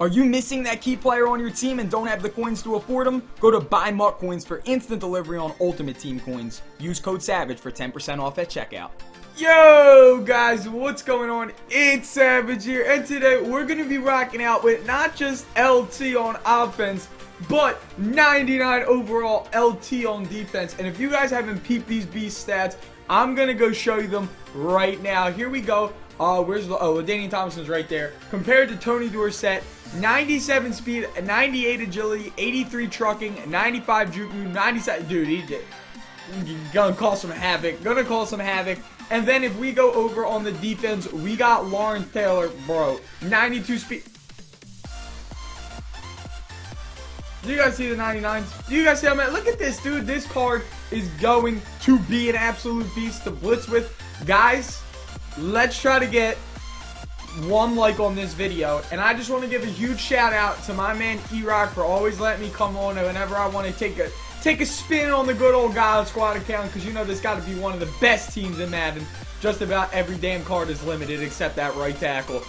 Are you missing that key player on your team and don't have the coins to afford them? Go to Buy MUT Coins for instant delivery on Ultimate Team coins. Use code SAVAGE for 10% off at checkout. Yo, guys, what's going on? It's Savage here, and today we're going to be rocking out with not just LT on offense, but 99 overall LT on defense. And if you guys haven't peeped these beast stats, I'm going to go show you them right now. Here we go. Uh, where's the, oh, Danny Thompson's right there. Compared to Tony Dorsett, 97 speed, 98 agility, 83 trucking, 95 juku, 97, dude, he did. Gonna cause some havoc. Gonna cause some havoc. And then if we go over on the defense, we got Lawrence Taylor, bro. 92 speed. Do you guys see the 99s? Do you guys see how many? Look at this, dude. This card is going to be an absolute beast to blitz with. Guys, let's try to get one like on this video. And I just want to give a huge shout out to my man E-Rock for always letting me come on whenever I want to take a take a spin on the good old God Squad account because you know this got to be one of the best teams in Madden. Just about every damn card is limited except that right tackle.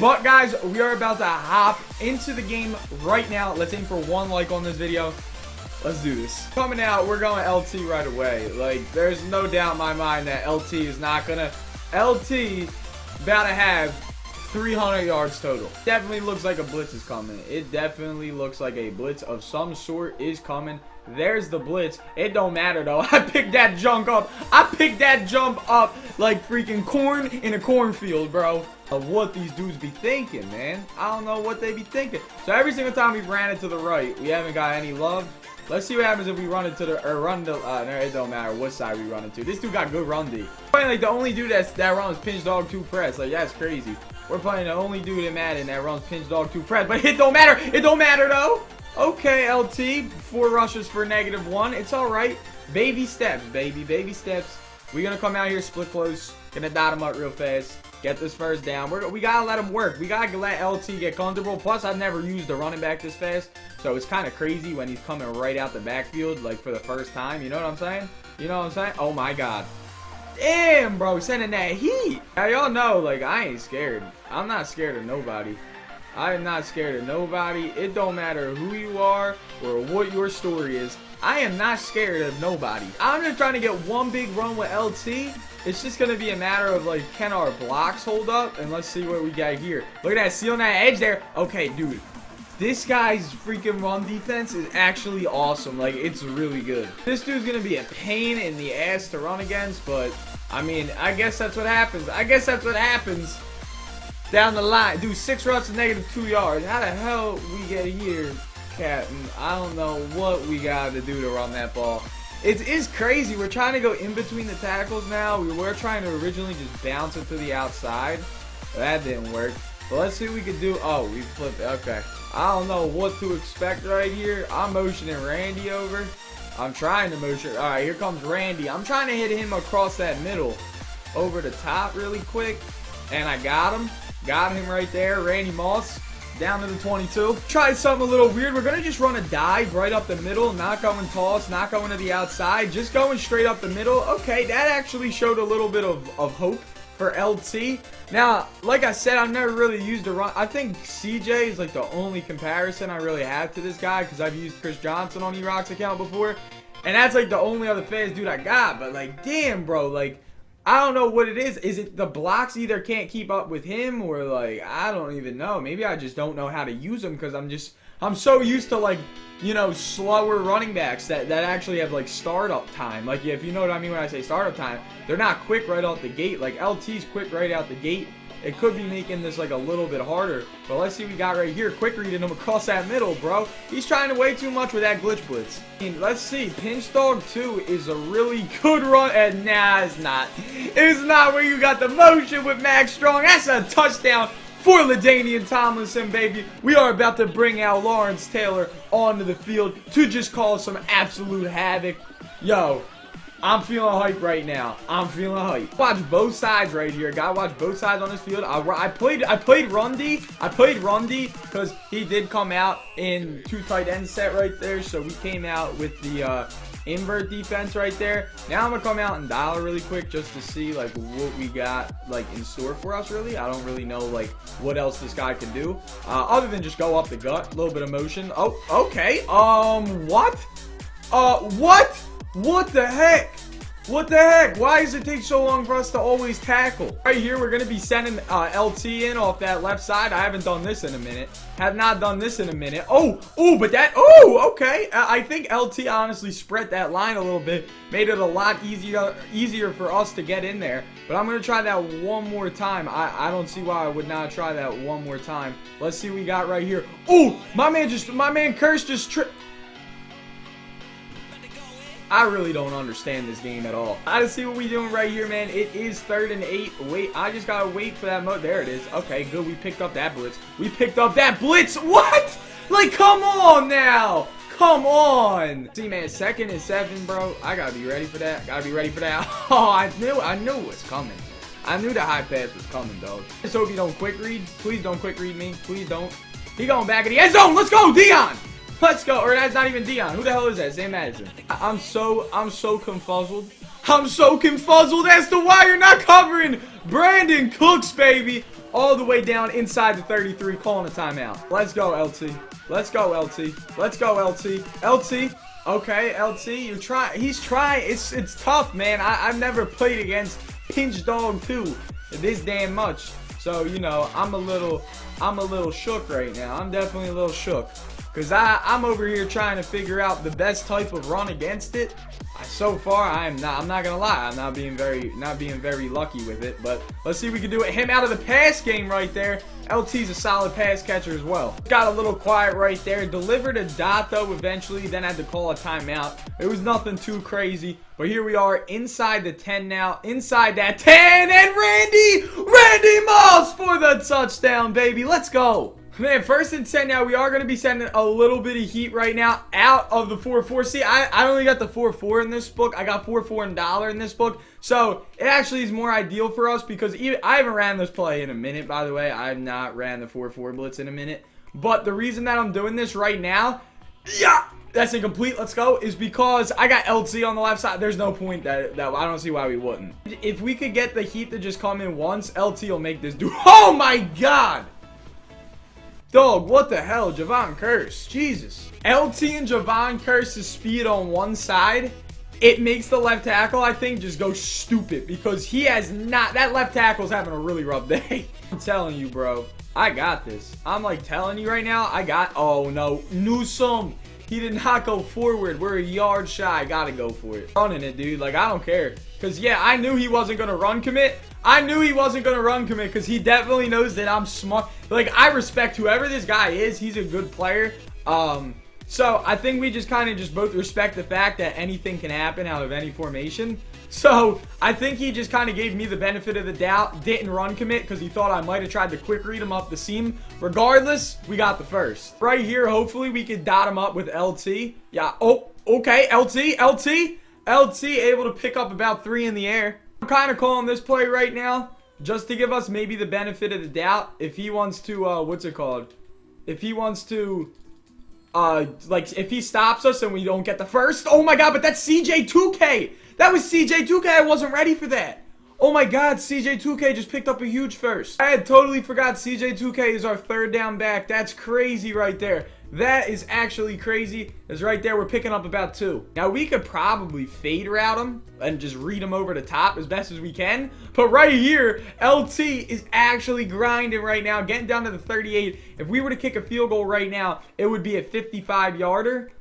But guys, we are about to hop into the game right now. Let's aim for one like on this video. Let's do this. Coming out, we're going LT right away. Like, there's no doubt in my mind that LT is not gonna... LT about to have 300 yards total. Definitely looks like a blitz is coming. It definitely looks like a blitz of some sort is coming. There's the blitz. It don't matter though. I picked that junk up. I picked that jump up like freaking corn in a cornfield, bro. Of what these dudes be thinking, man. I don't know what they be thinking. So every single time we ran it to the right, we haven't got any love. Let's see what happens if we run into the or run the. Uh, no, it don't matter what side we run into. This dude got good run D. Like the only dude that's that runs pinch dog two press. Like that's crazy. We're playing the only dude in Madden that runs pinch dog two press, but it don't matter. It don't matter though. Okay, LT, four rushes for negative one. It's all right. Baby steps, baby, baby steps. We're gonna come out here, split close, gonna dot him up real fast. Get this first down. We're, we gotta let him work. We gotta let LT get comfortable. Plus, I've never used a running back this fast, so it's kind of crazy when he's coming right out the backfield, like for the first time. You know what I'm saying? You know what I'm saying? Oh my god. Damn, bro, sending that heat. Now, y'all know, like, I ain't scared. I'm not scared of nobody. I am not scared of nobody. It don't matter who you are or what your story is. I am not scared of nobody. I'm just trying to get one big run with LT. It's just going to be a matter of, like, can our blocks hold up? And let's see what we got here. Look at that, sealing that edge there. Okay, dude. This guy's freaking run defense is actually awesome. Like, it's really good. This dude's going to be a pain in the ass to run against, but, I mean, I guess that's what happens. I guess that's what happens down the line. Do six rushes, negative two yards. How the hell we get here, Captain? I don't know what we got to do to run that ball. It is crazy. We're trying to go in between the tackles now. We were trying to originally just bounce it to the outside. That didn't work. But let's see what we could do. Oh, we flipped it. Okay. I don't know what to expect right here. I'm motioning Randy over. I'm trying to motion. All right, here comes Randy. I'm trying to hit him across that middle over the top really quick. And I got him. Got him right there. Randy Moss down to the 22. Try something a little weird. We're going to just run a dive right up the middle. Not going toss, not going to the outside. Just going straight up the middle. Okay, that actually showed a little bit of, of hope for LT. Now, like I said, I've never really used a run. I think CJ is like the only comparison I really have to this guy because I've used Chris Johnson on E-Rock's account before. And that's like the only other phase dude I got. But like, damn, bro. Like, I don't know what it is. Is it the blocks either can't keep up with him or like I don't even know. Maybe I just don't know how to use them because I'm just I'm so used to like you know slower running backs that that actually have like startup time. Like if you know what I mean when I say startup time, they're not quick right out the gate. Like LT's quick right out the gate. It could be making this like a little bit harder. But let's see what we got right here. Quick reading him across that middle, bro. He's trying to way too much with that glitch blitz. I mean, let's see. Pinch Dog 2 is a really good run. And nah, it's not. It's not where you got the motion with Max Strong. That's a touchdown for LaDainian Tomlinson, baby. We are about to bring out Lawrence Taylor onto the field to just cause some absolute havoc. Yo, I'm feeling hype right now. I'm feeling hype. Watch both sides right here. Gotta watch both sides on this field. I, I played I played Rundy. I played Rundy because he did come out in two tight end set right there. So we came out with the uh, invert defense right there. Now I'm gonna come out and dial really quick just to see like what we got like in store for us really. I don't really know like what else this guy can do. Uh, other than just go up the gut, a little bit of motion. Oh, okay. Um, what? Uh, what? What the heck? What the heck? Why does it take so long for us to always tackle? Right here, we're going to be sending uh, LT in off that left side. I haven't done this in a minute. Have not done this in a minute. Oh, oh, but that, oh, okay. Uh, I think LT honestly spread that line a little bit. Made it a lot easier easier for us to get in there. But I'm going to try that one more time. I, I don't see why I would not try that one more time. Let's see what we got right here. Oh, my man just, my man Kearse just tripped. I really don't understand this game at all. I just see what we doing right here, man. It is third and eight. Wait, I just gotta wait for that mode. There it is. Okay, good. We picked up that blitz. We picked up that blitz. What? Like, come on now. Come on. See, man, second and seven, bro. I gotta be ready for that. Gotta be ready for that. Oh, I knew, I knew it was coming. I knew the high pass was coming, dog. Just hope you don't quick read. Please don't quick read me. Please don't. He going back in the end zone. Let's go, Deion. Let's go. Or that's not even Deion. Who the hell is that? Zay Madison. I am so, I'm so confuzzled. I'm so confuzzled as to why you're not covering Brandin Cooks, baby. All the way down inside the 33, calling a timeout. Let's go, LT. Let's go, LT. Let's go, LT. LT. Okay, LT, you're trying. He's trying. It's it's tough, man. I, I've never played against Pinch Dog 2 this damn much. So, you know, I'm a little, I'm a little shook right now. I'm definitely a little shook. Because I'm over here trying to figure out the best type of run against it. I, so far, I am not. I'm not gonna lie. I'm not being very, not being very lucky with it. But let's see if we can do it. Him out of the pass game right there. LT's a solid pass catcher as well. Got a little quiet right there. Delivered a dot though eventually. Then had to call a timeout. It was nothing too crazy. But here we are inside the 10 now. Inside that 10. And Randy, Randy Moss for the touchdown, baby. Let's go. Man, first and 10 now. We are going to be sending a little bit of heat right now out of the 4-4. See, I, I only got the 4-4 in this book. I got 4-4 and dollar in this book. So, it actually is more ideal for us because even, I haven't ran this play in a minute, by the way. I have not ran the 4-4 blitz in a minute. But the reason that I'm doing this right now, yeah, that's incomplete, let's go, is because I got LT on the left side. There's no point that, that I don't see why we wouldn't. If we could get the heat to just come in once, LT will make this do. Oh my god! Dog, what the hell? Jevon Kearse. Jesus. LT and Jevon Kearse's speed on one side, it makes the left tackle, I think, just go stupid because he has not, that left tackle's having a really rough day. I'm telling you, bro. I got this. I'm like telling you right now, I got, oh no, Newsome. He did not go forward. We're a yard shy. Gotta go for it. Running it, dude. Like, I don't care. Because, yeah, I knew he wasn't going to run commit. I knew he wasn't going to run commit because he definitely knows that I'm smart. Like, I respect whoever this guy is. He's a good player. Um, so, I think we just kind of just both respect the fact that anything can happen out of any formation. So, I think he just kind of gave me the benefit of the doubt, didn't run commit because he thought I might have tried to quick read him up the seam. Regardless, we got the first. Right here, hopefully we could dot him up with LT. Yeah, oh, okay, LT, LT, LT able to pick up about three in the air. I'm kind of calling this play right now just to give us maybe the benefit of the doubt. If he wants to, uh, what's it called? If he wants to uh, like, if he stops us and we don't get the first, oh my god, but that's CJ2K! That was CJ2K, I wasn't ready for that! Oh my god, CJ2K just picked up a huge first. I had totally forgot CJ2K is our third down back. That's crazy right there. That is actually crazy. Is right there. We're picking up about two. Now, we could probably fade route him and just read him over the top as best as we can. But right here, LT is actually grinding right now, getting down to the 38. If we were to kick a field goal right now, it would be a 55-yarder.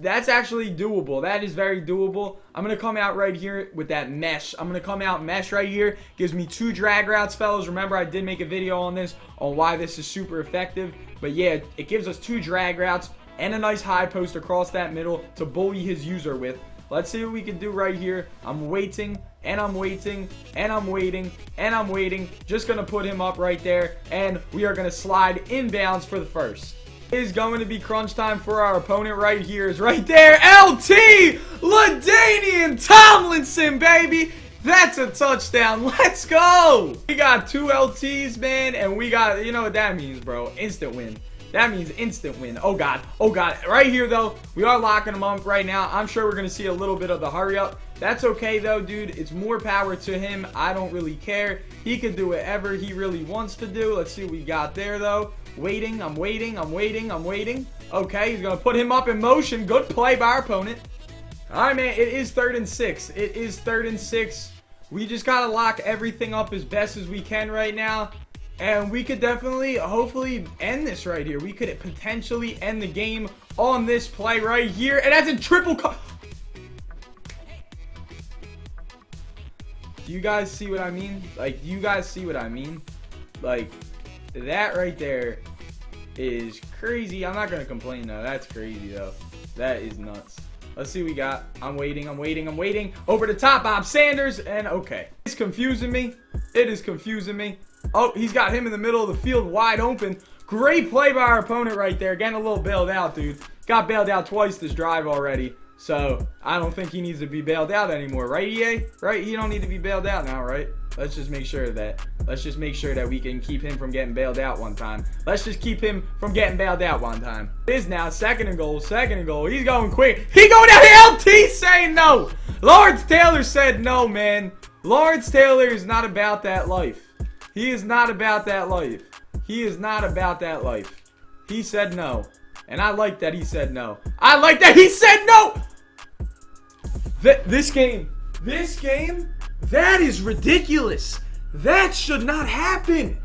That's actually doable. That is very doable. I'm going to come out right here with that mesh. I'm going to come out mesh right here. Gives me two drag routes, fellas. Remember, I did make a video on this, on why this is super effective. But yeah, it gives us two drag routes and a nice high post across that middle to bully his user with. Let's see what we can do right here. I'm waiting, and I'm waiting, and I'm waiting, and I'm waiting. Just going to put him up right there, and we are going to slide inbounds for the first is going to be crunch time for our opponent right here is right there. LT LaDainian Tomlinson, baby. That's a touchdown. Let's go. We got two LTs, man, and we got, you know what that means, bro. Instant win. That means instant win. Oh, God. Oh, God. Right here, though, we are locking him up right now. I'm sure we're going to see a little bit of the hurry up. That's okay, though, dude. It's more power to him. I don't really care. He can do whatever he really wants to do. Let's see what we got there, though. Waiting. I'm waiting. I'm waiting. I'm waiting. Okay, he's going to put him up in motion. Good play by our opponent. All right, man. It is third and six. It is third and six. We just got to lock everything up as best as we can right now. And we could definitely, hopefully, end this right here. We could potentially end the game on this play right here. And that's a triple... Do you guys see what I mean? Like, do you guys see what I mean? Like, that right there is crazy. I'm not going to complain, though. That's crazy, though. That is nuts. Let's see what we got. I'm waiting, I'm waiting, I'm waiting. Over the top, Bob Sanders, and okay. It's confusing me. It is confusing me. Oh, he's got him in the middle of the field wide open. Great play by our opponent right there. Getting a little bailed out, dude. Got bailed out twice this drive already. So, I don't think he needs to be bailed out anymore. Right, EA? Right? He don't need to be bailed out now, right? Let's just make sure that let's just make sure that we can keep him from getting bailed out one time. Let's just keep him from getting bailed out one time. It is now second and goal, second and goal. He's going quick. He going down LT saying no. Lawrence Taylor said no, man. Lawrence Taylor is not about that life. He is not about that life. He is not about that life. He said no. And I like that he said no. I like that he said no! Th this game, this game, that is ridiculous. That should not happen.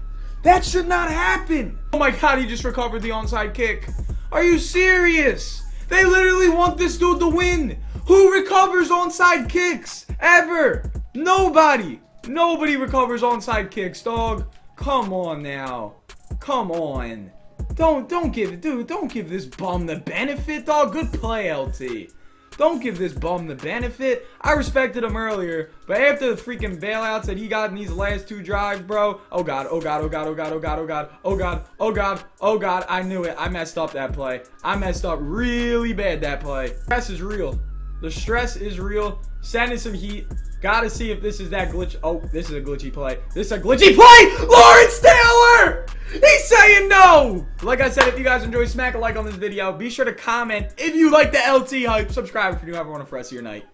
That should not happen. Oh my god, he just recovered the onside kick. Are you serious? They literally want this dude to win. Who recovers onside kicks? Ever? Nobody. Nobody recovers onside kicks, dog. Come on now. Come on. Don't don't give it, dude, don't give this bum the benefit, dog. Good play, LT. Don't give this bum the benefit. I respected him earlier, but after the freaking bailouts that he got in these last two drives, bro. Oh god, oh god, oh god, oh god, oh god, oh god, oh god, oh god, oh god. I knew it. I messed up that play. I messed up really bad that play. Stress is real. The stress is real. Sending some heat. Gotta see if this is that glitch. Oh, this is a glitchy play. This is a glitchy play! Lawrence Taylor! He's saying no! Like I said, if you guys enjoyed, smack a like on this video. Be sure to comment if you like the LT hype. Subscribe if you do ever want to for the rest of your night.